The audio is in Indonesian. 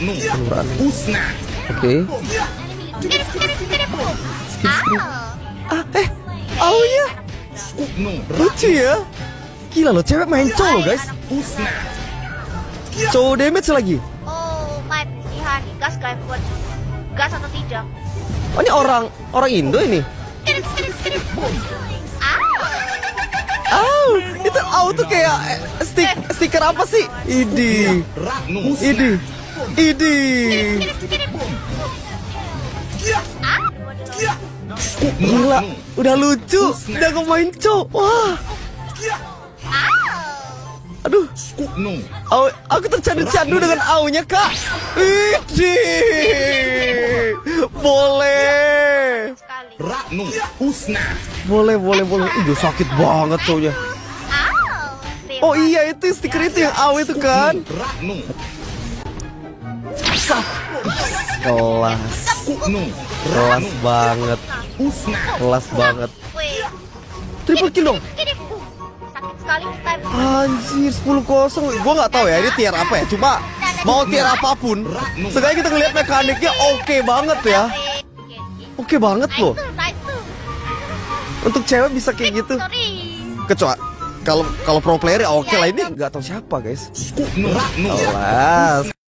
Ratnu. Usna. Oke. Skip. Ah. Ah, eh, aunya Skuknu. lucu ya. Gila loh, cewek main cow loh guys. Usna. Cow damage lagi. Oh, my pilihan gas guys buat gas atau tidak. Oh ini orang orang Indo ini. Ah. Au, itu au tuh kayak eh, stik stiker apa sih? Idi, idi, idi. Gila, udah lucu, udah ngemain cow. Wah, Ah. aduh. Au, aku tercandu-candu dengan aunya kak. Idi, boleh. Ratnu. Usna. boleh, boleh, boleh. Ih, sakit banget cownya. Ah. Oh iya itu stiker itu yang au itu kan. Kelas, kelas banget, kelas banget. Triple kill dong. Anjir 10 kosong Gue gak tahu ya ini tier apa ya Cuma mau tier apa pun Seenggaknya kita ngeliat mekaniknya oke banget ya Oke banget loh. Untuk cewek bisa kayak gitu. Kecuali kalau kalau pro player ya oke lah ini nggak tahu siapa guys. Kelas